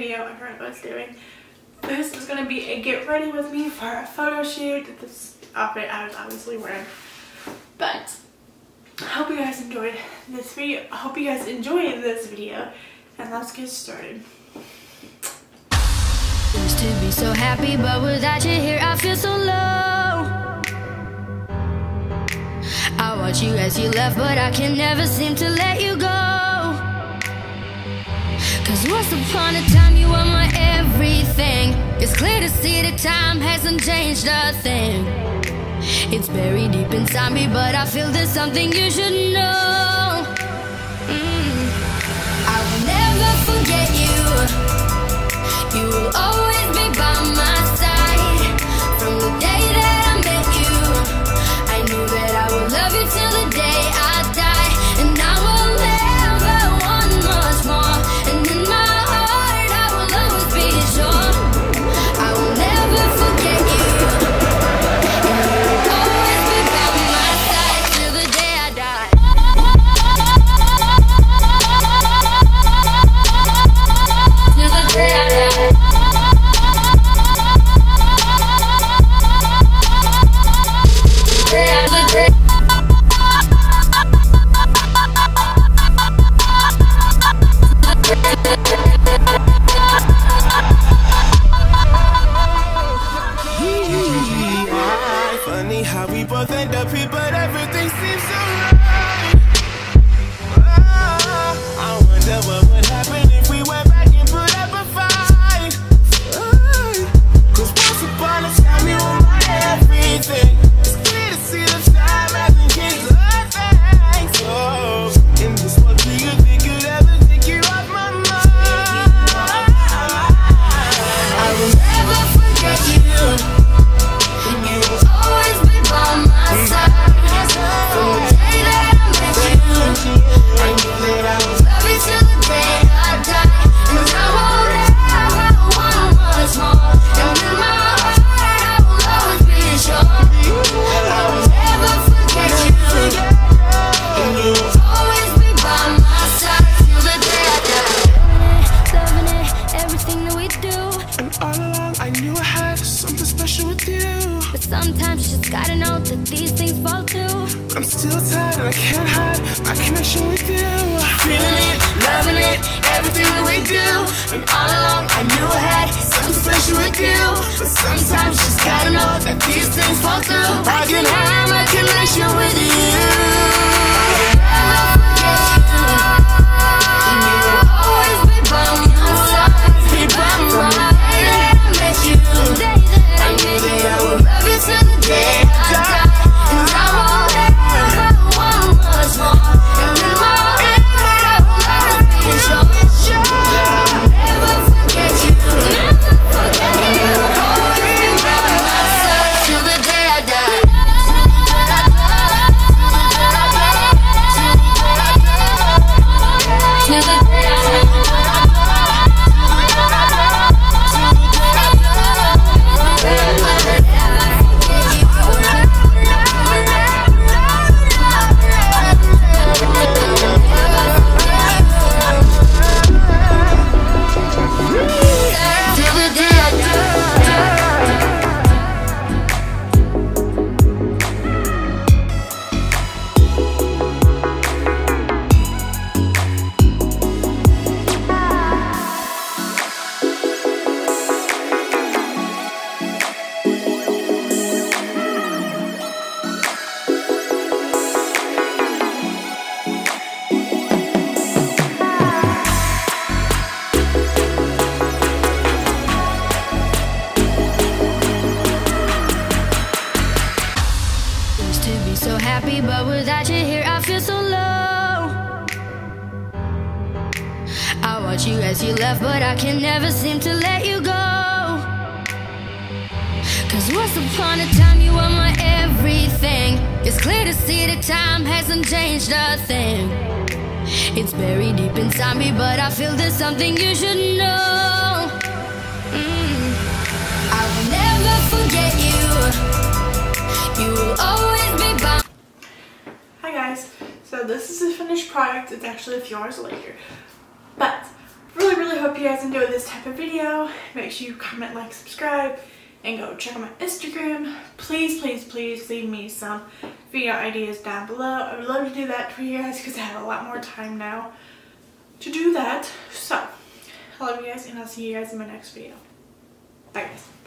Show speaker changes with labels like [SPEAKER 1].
[SPEAKER 1] video. I forgot what I was doing. This is going to be a get ready with me for a photo shoot. This outfit I was obviously wearing. But I hope you guys enjoyed this video. I hope you guys enjoyed this video. And let's get started.
[SPEAKER 2] Used to be so happy, but without you here, I feel so low. I watch you as you left, but I can never seem to let you go. Cause once upon a time, you were my everything. It's clear to see that time hasn't changed a thing. It's buried deep inside me, but I feel there's something you should know.
[SPEAKER 3] Seems so right. Ah, I wonder what
[SPEAKER 2] I knew I
[SPEAKER 3] had something special with you.
[SPEAKER 2] But sometimes you just gotta know that these things fall through.
[SPEAKER 3] But I'm still tired and I can't hide my connection with you. Feeling it, loving it, everything that we do. And all along I knew I had something special with you. But sometimes you just gotta know that these things fall through. I can have my connection with you.
[SPEAKER 2] Till the day I die. To be so happy, but without you here, I feel so low. I watch you as you left, but I can never seem to let you go. Cause once upon a time, you were my everything. It's clear to see that time hasn't changed a thing. It's buried deep inside me, but I feel there's something you should know. Mm. I will never forget you. You will always
[SPEAKER 1] this is the finished product. It's actually a few hours later. But really, really hope you guys enjoyed this type of video. Make sure you comment, like, subscribe, and go check out my Instagram. Please, please, please leave me some video ideas down below. I would love to do that for you guys because I have a lot more time now to do that. So, I love you guys and I'll see you guys in my next video. Bye guys.